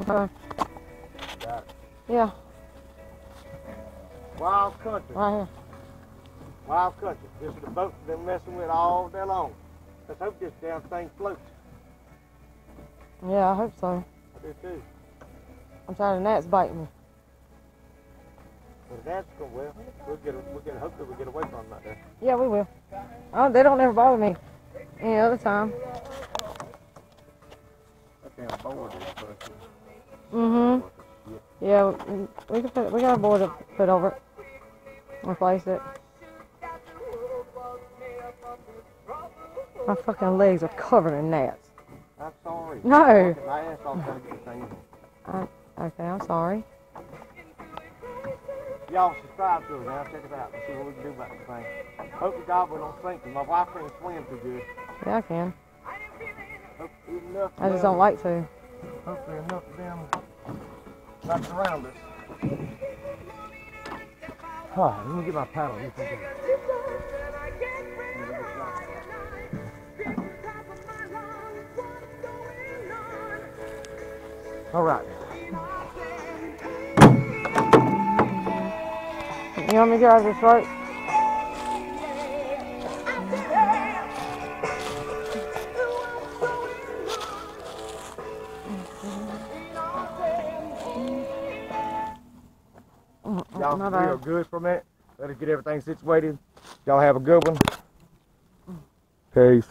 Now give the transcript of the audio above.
Okay. Got it. Yeah, Wild country. right here. Wild country. This is the boat they've been messing with all day long. Let's hope this damn thing floats. Yeah, I hope so. I do too. I'm tired of gnats biting me. But if that's going well, we'll get a, we'll get a, hopefully we'll get away from them out there. Yeah, we will. Oh, they don't ever bother me any other time. That damn board is busted. Mm-hmm. Yeah, we- can put, we got a board to put over it. Replace it. My fucking legs are covered in gnats. I'm sorry. No. My ass off trying to get the. Okay, I'm sorry. Y'all subscribe to us now. Check us out. See what we can do about this thing. Hope to God we don't sink my wife can't swim too good. Yeah, I can. Hope enough of I just don't like to. Hopefully enough of them not around us. Huh, let me get my paddle. Think. All right. You want me to drive this right? Y'all bad. good for a minute. Let us get everything situated. Y'all have a good one. Peace.